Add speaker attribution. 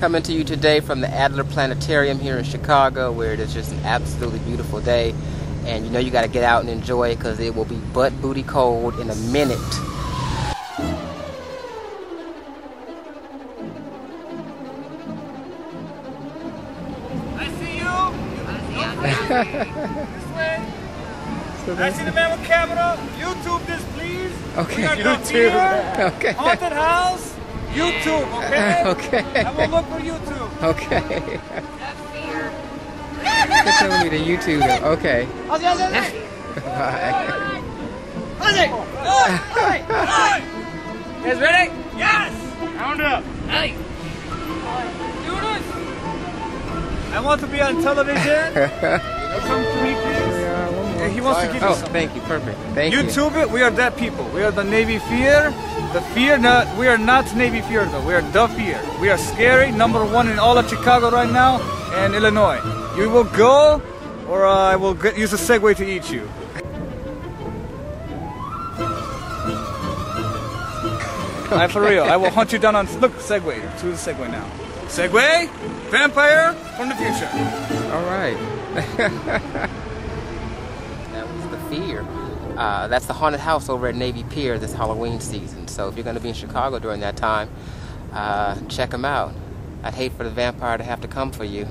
Speaker 1: Coming to you today from the Adler Planetarium here in Chicago, where it is just an absolutely beautiful day. And you know you got to get out and enjoy it because it will be butt booty cold in a minute.
Speaker 2: I see you. this way. I see the man with camera. YouTube this, please.
Speaker 1: Okay.
Speaker 2: We are
Speaker 1: YouTube.
Speaker 2: here.
Speaker 1: Okay.
Speaker 2: Haunted house. YouTube. Okay.
Speaker 1: Okay.
Speaker 2: I will look for YouTube.
Speaker 1: Okay. You're telling me to YouTube it. Okay. Bye.
Speaker 2: You guys ready? Yes. Round up. Hey. I want to be on television. Come to me, please. He wants to give you
Speaker 1: Oh,
Speaker 2: something.
Speaker 1: thank you. Perfect. Thank you.
Speaker 2: YouTube it. We are that people. We are the Navy Fear. The Fear. Not, we are not Navy Fear though. We are the Fear. We are scary. Number one in all of Chicago right now and Illinois. You will go, or uh, I will get, use a Segway to eat you. I for real. I will hunt you down on look Segway. To the Segway now. Segway, vampire from the future.
Speaker 1: All right. that was the fear. Uh, that's the haunted house over at Navy Pier this Halloween season. So if you're going to be in Chicago during that time, uh, check them out. I'd hate for the vampire to have to come for you.